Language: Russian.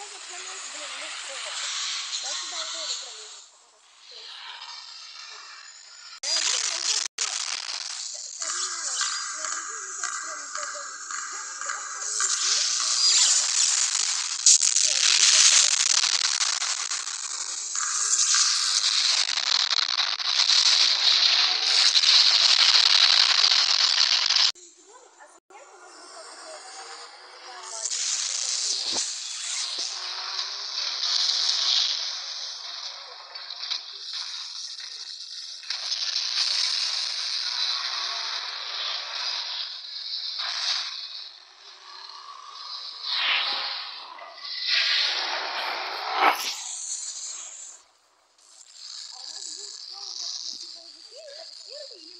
Такого для нас было легко. Я сюда тоже пролезу. beauty